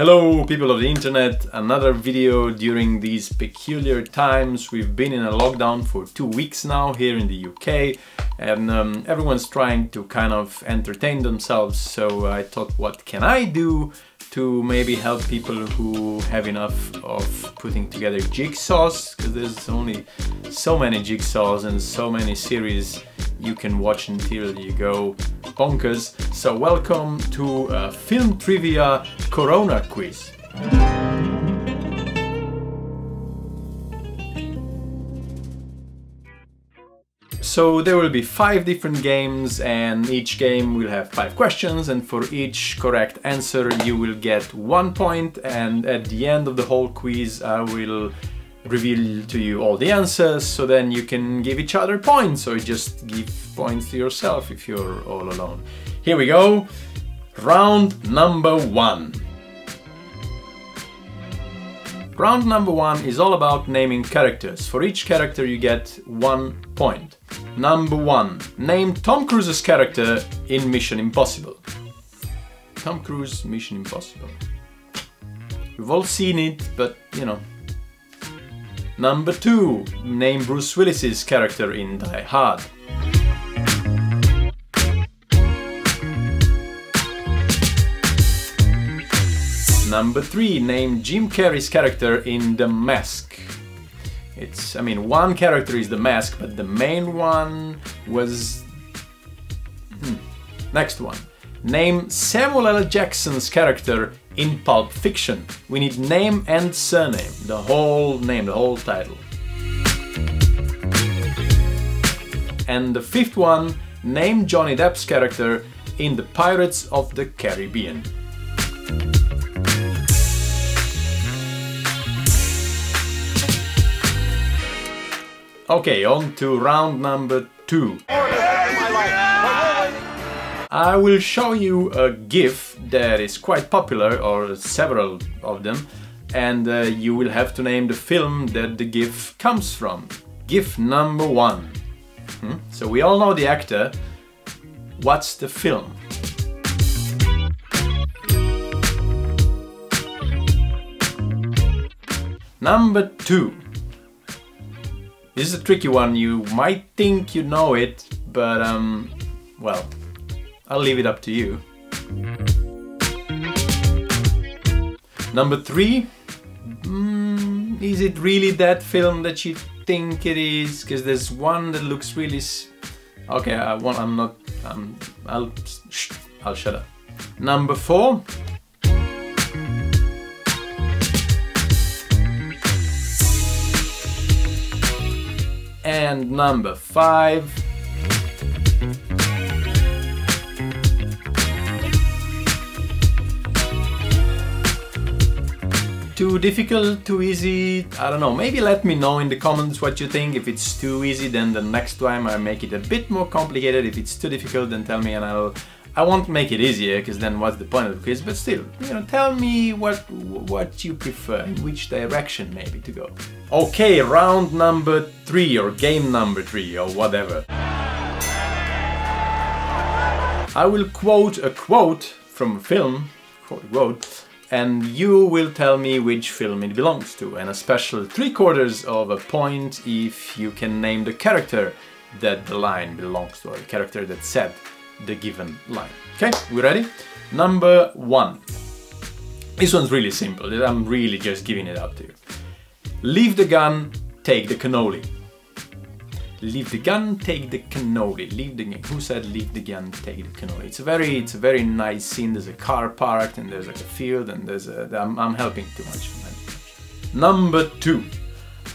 Hello people of the internet, another video during these peculiar times. We've been in a lockdown for two weeks now here in the UK and um, everyone's trying to kind of entertain themselves so I thought what can I do to maybe help people who have enough of putting together jigsaws because there's only so many jigsaws and so many series you can watch until you go bonkers. So welcome to a film trivia Corona quiz. So there will be five different games and each game will have five questions and for each correct answer you will get one point and at the end of the whole quiz I will reveal to you all the answers so then you can give each other points or just give points to yourself if you're all alone. Here we go. Round number one. Round number one is all about naming characters. For each character you get one point. Number one. Name Tom Cruise's character in Mission Impossible. Tom Cruise, Mission Impossible. We've all seen it, but you know. Number two. Name Bruce Willis's character in Die Hard. Number three, name Jim Carrey's character in The Mask. It's, I mean, one character is The Mask, but the main one was... Hmm. Next one. Name Samuel L. Jackson's character in Pulp Fiction. We need name and surname, the whole name, the whole title. And the fifth one, name Johnny Depp's character in The Pirates of the Caribbean. Okay, on to round number two. I will show you a GIF that is quite popular, or several of them, and uh, you will have to name the film that the GIF comes from. GIF number one. Hmm? So we all know the actor. What's the film? Number two. This is a tricky one, you might think you know it, but um, well, I'll leave it up to you. Number three, mm, is it really that film that you think it is? Because there's one that looks really... okay, I want, I'm not, I'm, I'll, I'll shut up. Number four, And number five. Too difficult, too easy, I don't know, maybe let me know in the comments what you think. If it's too easy then the next time I make it a bit more complicated. If it's too difficult then tell me and I'll I won't make it easier, because then what's the point of the quiz, but still, you know, tell me what what you prefer, in which direction maybe to go. Okay, round number three, or game number three, or whatever. I will quote a quote from a film, quote, quote, and you will tell me which film it belongs to, and a special three quarters of a point if you can name the character that the line belongs to, or the character that said the given line. Okay, we ready? Number one. This one's really simple. I'm really just giving it out to you. Leave the gun, take the cannoli. Leave the gun, take the cannoli. Leave the. Who said leave the gun, take the cannoli? It's a very, it's a very nice scene. There's a car parked and there's like a field and there's a. I'm, I'm helping too much. Number two.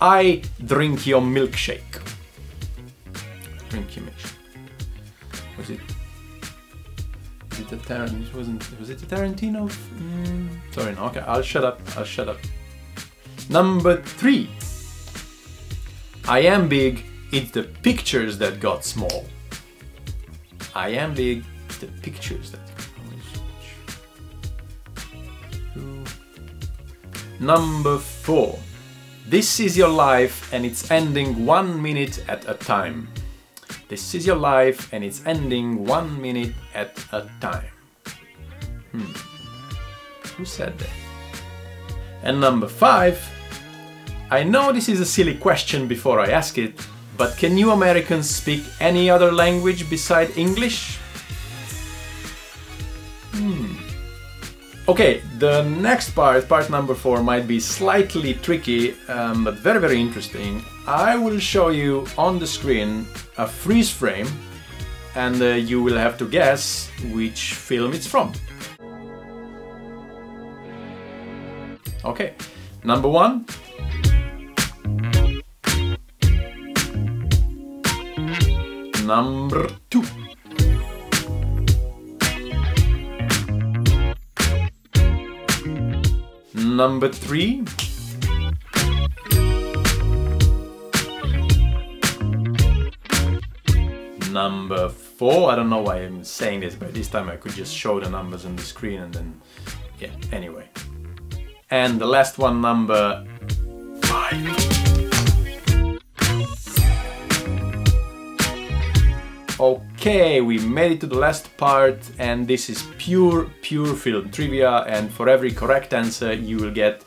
I drink your milkshake. Drink your milkshake. Was it is it a Tarantino? Wasn't. Was it a Tarantino? Mm, sorry, no. Okay, I'll shut up. I'll shut up. Number three. I am big. It's the pictures that got small. I am big. It's the pictures that. Number four. This is your life and it's ending one minute at a time. This is your life and it's ending one minute at a time. Hmm. Who said that? And number five, I know this is a silly question before I ask it, but can you Americans speak any other language beside English? Hmm. Okay, the next part, part number four, might be slightly tricky, um, but very, very interesting. I will show you on the screen a freeze frame, and uh, you will have to guess which film it's from. Okay, number one. Number two. Number three. Number four. I don't know why I'm saying this, but this time I could just show the numbers on the screen and then, yeah, anyway. And the last one, number five. Okay, we made it to the last part and this is pure, pure film trivia and for every correct answer you will get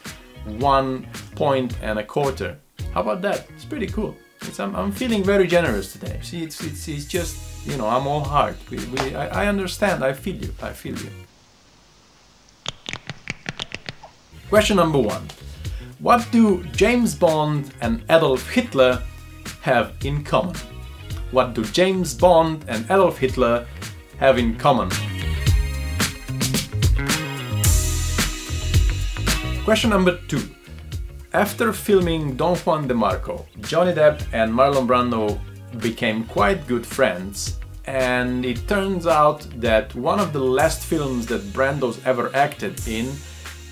one point and a quarter. How about that? It's pretty cool. It's, I'm, I'm feeling very generous today. See, it's, it's, it's just, you know, I'm all heart. We, we, I, I understand, I feel you, I feel you. Question number one. What do James Bond and Adolf Hitler have in common? What do James Bond and Adolf Hitler have in common? Question number two. After filming Don Juan de Marco, Johnny Depp and Marlon Brando became quite good friends, and it turns out that one of the last films that Brando's ever acted in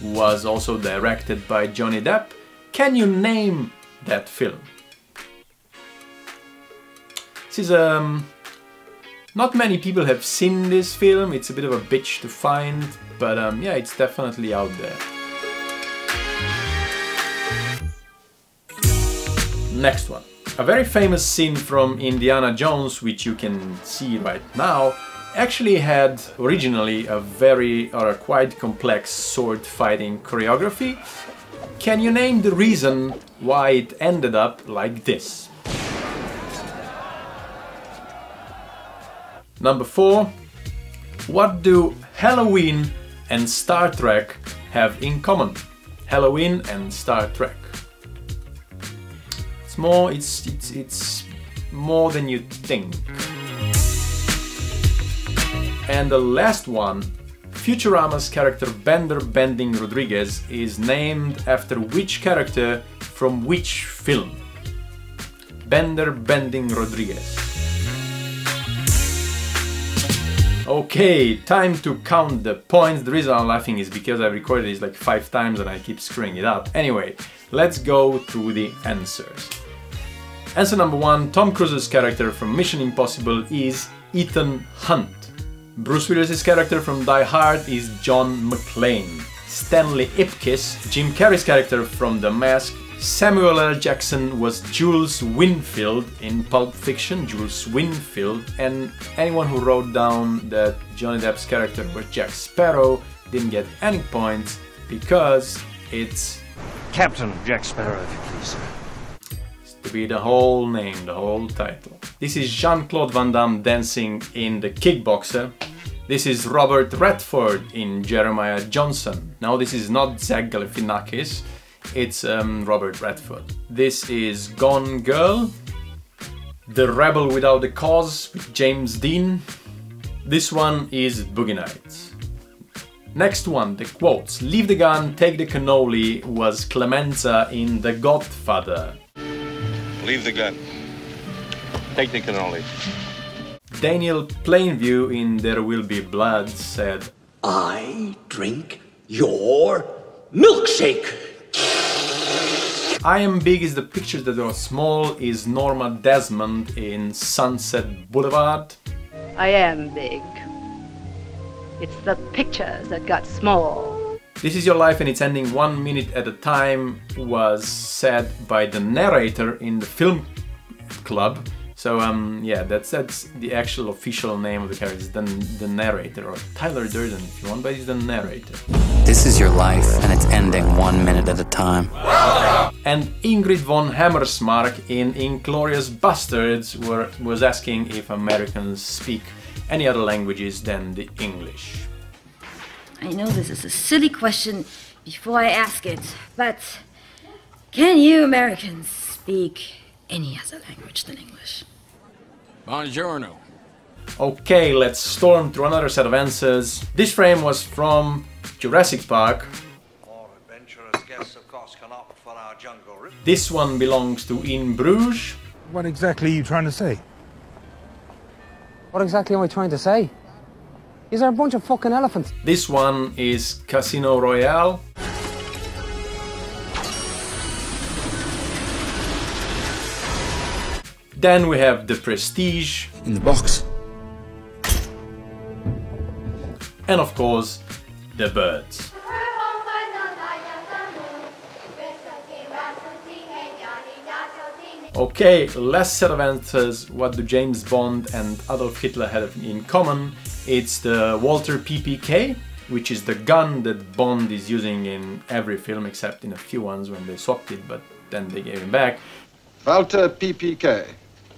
was also directed by Johnny Depp. Can you name that film? This is um not many people have seen this film. It's a bit of a bitch to find, but um, yeah, it's definitely out there. Next one. A very famous scene from Indiana Jones, which you can see right now, actually had originally a very or a quite complex sword fighting choreography. Can you name the reason why it ended up like this? Number four. What do Halloween and Star Trek have in common? Halloween and Star Trek. It's more, it's, it's, it's more than you think. And the last one, Futurama's character Bender Bending Rodriguez is named after which character from which film? Bender Bending Rodriguez. Okay, time to count the points. The reason I'm laughing is because I recorded this like five times and I keep screwing it up. Anyway, let's go through the answers. Answer number one, Tom Cruise's character from Mission Impossible is Ethan Hunt. Bruce Willis's character from Die Hard is John McClane. Stanley Ipkiss, Jim Carrey's character from The Mask, Samuel L. Jackson was Jules Winfield in Pulp Fiction, Jules Winfield, and anyone who wrote down that Johnny Depp's character was Jack Sparrow didn't get any points because it's Captain Jack Sparrow, if you please, sir to be the whole name, the whole title. This is Jean-Claude Van Damme dancing in The Kickboxer. This is Robert Redford in Jeremiah Johnson. Now this is not Zach Galifianakis, it's um, Robert Redford. This is Gone Girl, The Rebel Without a Cause with James Dean. This one is Boogie Nights. Next one, the quotes. Leave the gun, take the cannoli was Clemenza in The Godfather. Leave the gun. Take the cannoli. Daniel Plainview in There Will Be Blood said, I drink your milkshake. I am big is the pictures that are small is Norma Desmond in Sunset Boulevard. I am big. It's the pictures that got small. This is your life and it's ending one minute at a time was said by the narrator in the Fight Club So um, yeah, that's that's the actual official name of the character, is the, the narrator, or Tyler Durden if you want, but he's the narrator. This is your life, and it's ending one minute at a time. And Ingrid von Hammersmark in Inglourious Basterds were, was asking if Americans speak any other languages than the English. I know this is a silly question before I ask it, but can you Americans speak any other language than English? Buongiorno. Okay, let's storm through another set of answers. This frame was from Jurassic Park. More adventurous guests, of course, can opt for our jungle route. This one belongs to In Bruges. What exactly are you trying to say? What exactly am I trying to say? Is there a bunch of fucking elephants. This one is Casino Royale. Then we have The Prestige. In the box. And of course, The Birds. Okay, last set of answers. What do James Bond and Adolf Hitler have in common? It's the Walther PPK, which is the gun that Bond is using in every film except in a few ones when they swapped it, but then they gave him back. Walther PPK.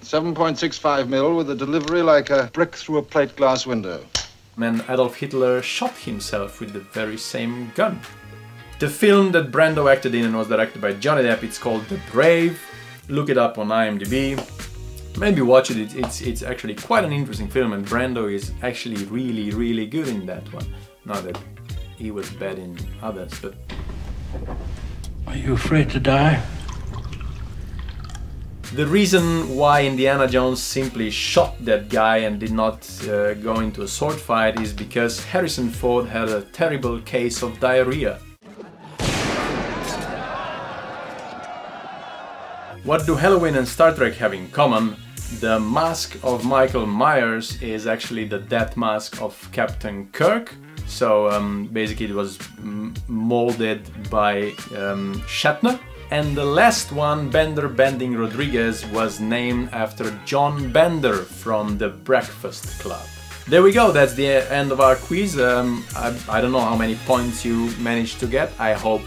7.65 mil with a delivery like a brick through a plate glass window. And Adolf Hitler shot himself with the very same gun. The film that Brando acted in and was directed by Johnny Depp, it's called The Brave. Look it up on IMDb. Maybe watch it. It's it's actually quite an interesting film, and Brando is actually really really good in that one. Not that he was bad in others, but Are you afraid to die? The reason why Indiana Jones simply shot that guy and did not uh, go into a sword fight is because Harrison Ford had a terrible case of diarrhea. What do Halloween and Star Trek have in common? The mask of Michael Myers is actually the death mask of Captain Kirk. So um, basically, it was molded by um, Shatner. And the last one, Bender Bending Rodriguez, was named after John Bender from the Breakfast Club. There we go, that's the end of our quiz. Um, I, I don't know how many points you managed to get. I hope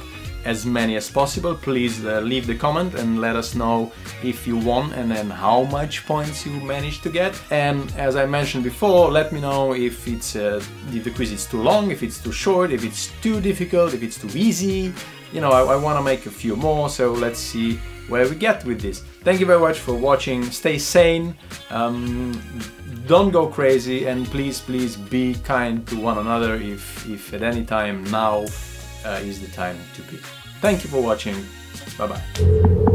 as many as possible. Please uh, leave the comment and let us know if you won and then how much points you managed to get. And as I mentioned before, let me know if it's uh, if the quiz is too long, if it's too short, if it's too difficult, if it's too easy. You know, I, I want to make a few more, so let's see where we get with this. Thank you very much for watching. Stay sane. Um, don't go crazy and please please be kind to one another if if at any time now uh, is the time to be thank you for watching bye bye